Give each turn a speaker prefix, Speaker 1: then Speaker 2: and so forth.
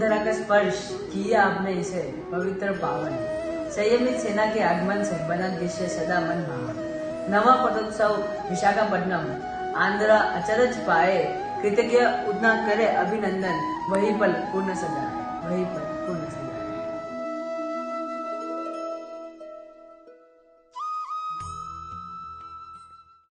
Speaker 1: धरा का स्पर्श किया आपने इसे, पवित्र पावन। संयमित सेना के आगमन से बना दृश्य सदा मन भावन नवा पटोत्सव विशाखापट्टनम। आंध्र अचरज पाए, कृतज्ञ उतना करे अभिनंदन, वही पल पूर्ण सदा वही पल।